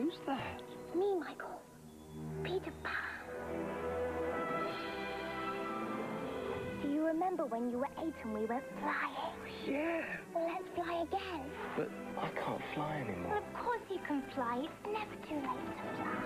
Who's that? Me, Michael. Peter Pan. Do you remember when you were eight and we went flying? Oh, yeah. Well, let's fly again. But I can't fly anymore. Well, of course you can fly. It's never too late to fly.